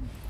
Mm-hmm.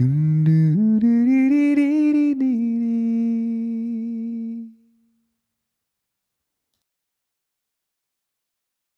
Dum